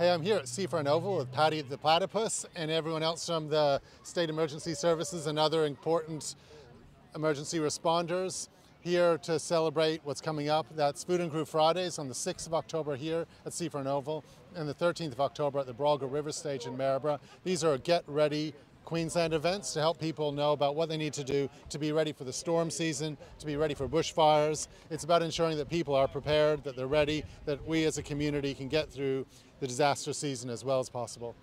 Hey, I'm here at Seafront Oval with Patty the Platypus and everyone else from the State Emergency Services and other important emergency responders here to celebrate what's coming up. That's Food and Groove Fridays on the 6th of October here at Seafront Oval and the 13th of October at the Brolga River Stage in Maryborough. These are get ready Queensland events to help people know about what they need to do to be ready for the storm season, to be ready for bushfires. It's about ensuring that people are prepared, that they're ready, that we as a community can get through the disaster season as well as possible.